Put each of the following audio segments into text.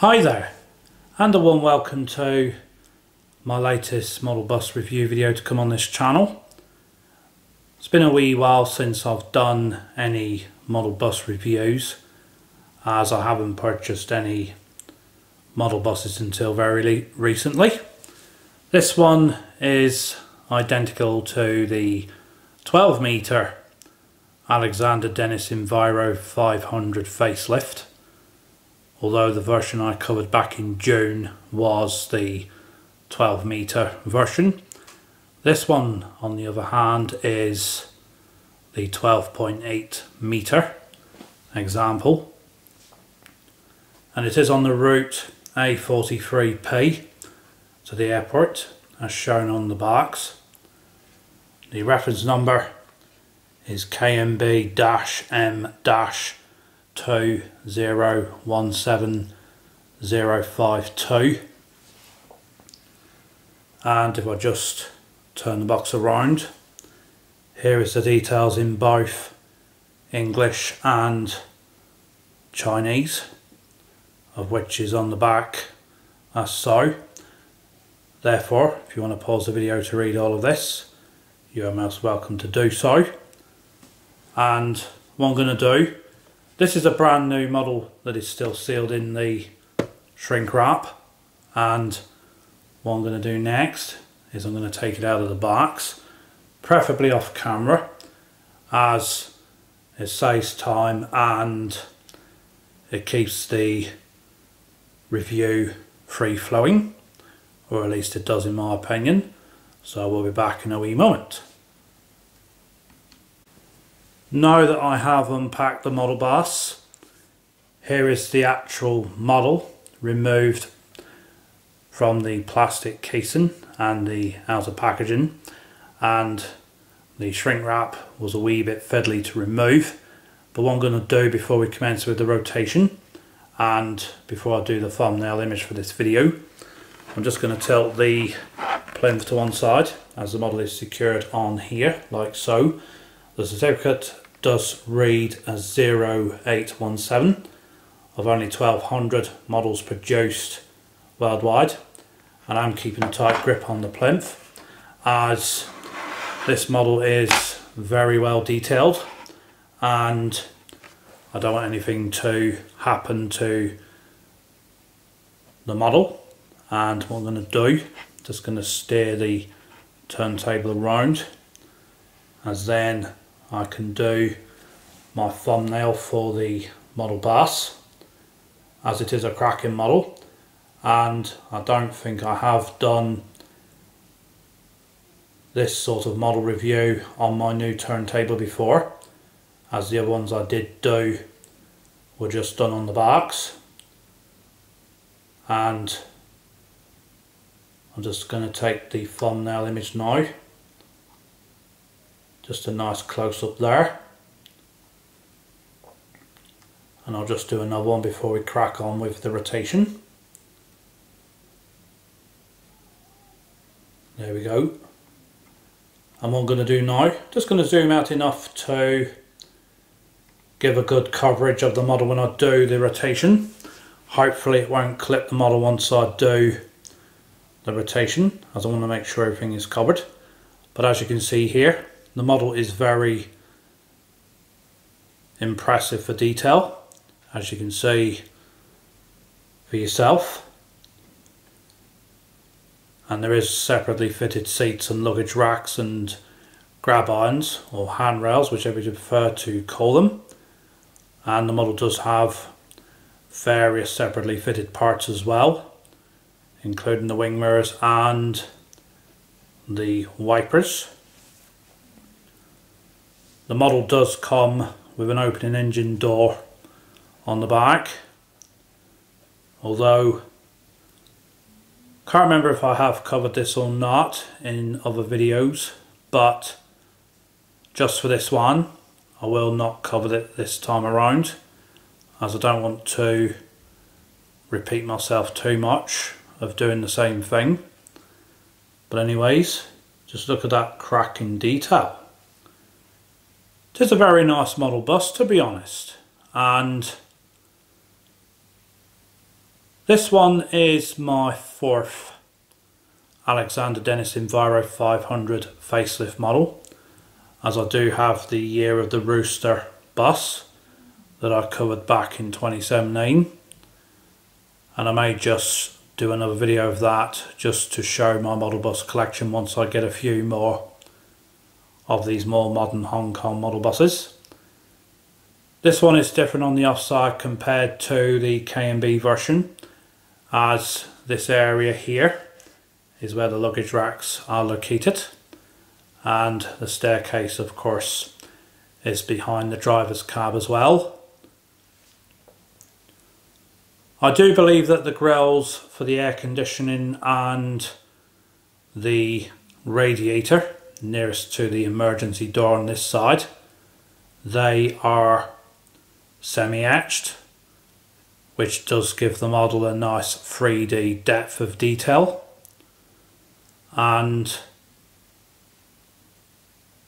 Hi there and a warm welcome to my latest model bus review video to come on this channel. It's been a wee while since I've done any model bus reviews as I haven't purchased any model buses until very recently. This one is identical to the 12 metre Alexander Dennis Enviro 500 facelift although the version I covered back in June was the 12 metre version. This one on the other hand is the 12.8 metre example and it is on the route A43P to the airport as shown on the box. The reference number is KMB-M-2017-052 and if I just turn the box around here is the details in both English and Chinese of which is on the back as so. Therefore if you want to pause the video to read all of this you are most welcome to do so. And what I'm going to do this is a brand new model that is still sealed in the shrink wrap and what I'm going to do next is I'm going to take it out of the box preferably off camera as it saves time and it keeps the review free flowing or at least it does in my opinion so we'll be back in a wee moment. Now that I have unpacked the model bus, here is the actual model removed from the plastic casing and the outer packaging. And the shrink wrap was a wee bit fiddly to remove. But what I'm going to do before we commence with the rotation and before I do the thumbnail image for this video I'm just going to tilt the plinth to one side as the model is secured on here like so. The certificate does read as 0817 of only 1200 models produced worldwide and I'm keeping a tight grip on the plinth as this model is very well detailed and I don't want anything to happen to the model and what I'm going to do just going to steer the turntable around as then I can do my thumbnail for the model bus as it is a cracking model. And I don't think I have done this sort of model review on my new turntable before as the other ones I did do were just done on the box. And I'm just going to take the thumbnail image now just a nice close up there. And I'll just do another one before we crack on with the rotation. There we go. And what I'm going to do now just going to zoom out enough to give a good coverage of the model when I do the rotation. Hopefully it won't clip the model once I do the rotation as I want to make sure everything is covered. But as you can see here the model is very impressive for detail, as you can see for yourself. And there is separately fitted seats and luggage racks and grab irons or handrails, whichever you prefer to call them. And the model does have various separately fitted parts as well, including the wing mirrors and the wipers. The model does come with an opening engine door on the back. Although can't remember if I have covered this or not in other videos but just for this one I will not cover it this time around as I don't want to repeat myself too much of doing the same thing. But anyways just look at that crack in detail is a very nice model bus to be honest. And This one is my fourth Alexander Dennis Enviro 500 facelift model as I do have the year of the Rooster bus that I covered back in 2017 and I may just do another video of that just to show my model bus collection once I get a few more of these more modern Hong Kong model buses. This one is different on the offside compared to the KMB version as this area here is where the luggage racks are located and the staircase of course is behind the driver's cab as well. I do believe that the grills for the air conditioning and the radiator nearest to the emergency door on this side. They are semi-etched which does give the model a nice 3D depth of detail. And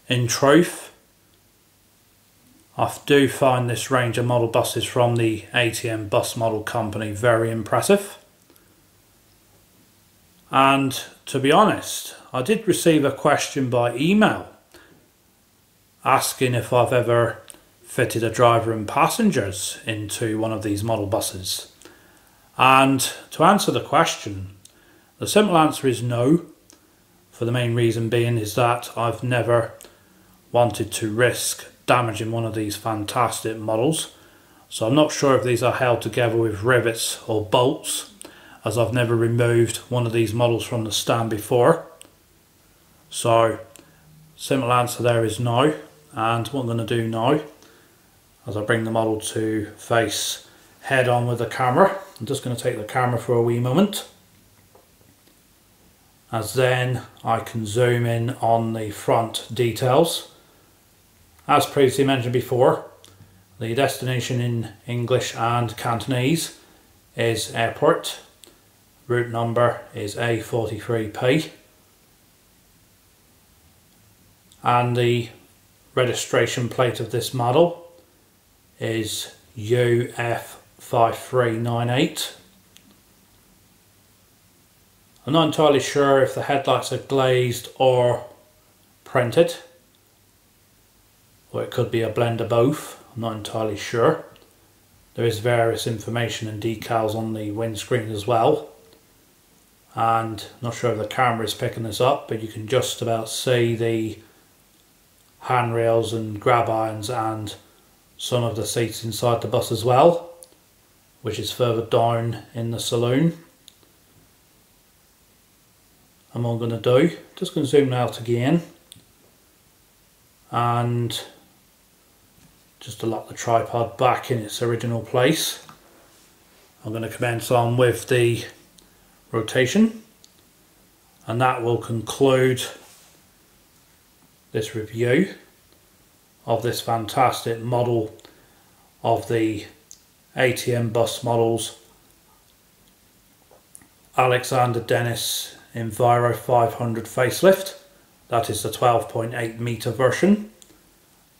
in truth I do find this range of model buses from the 80M bus model company very impressive. And to be honest I did receive a question by email asking if I've ever fitted a driver and passengers into one of these model buses and to answer the question the simple answer is no for the main reason being is that I've never wanted to risk damaging one of these fantastic models. So I'm not sure if these are held together with rivets or bolts as I've never removed one of these models from the stand before. So simple answer there is no and what I'm going to do now as I bring the model to face head on with the camera I'm just going to take the camera for a wee moment as then I can zoom in on the front details as previously mentioned before, the destination in English and Cantonese is airport. Route number is A43P. And the registration plate of this model is UF5398. I'm not entirely sure if the headlights are glazed or printed or it could be a blend of both, I'm not entirely sure. There is various information and decals on the windscreen as well. And not sure if the camera is picking this up, but you can just about see the handrails and grab irons and some of the seats inside the bus as well, which is further down in the saloon. And what I'm going to do, just going to zoom out again and just to lock the tripod back in its original place. I'm going to commence on with the rotation and that will conclude this review of this fantastic model of the 80M bus models Alexander Dennis Enviro 500 facelift that is the 12.8 meter version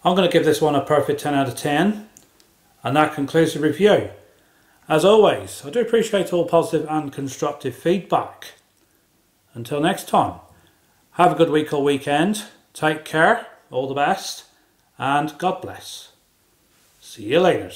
I'm going to give this one a perfect 10 out of 10 and that concludes the review. As always, I do appreciate all positive and constructive feedback. Until next time, have a good week or weekend, take care, all the best, and God bless. See you later.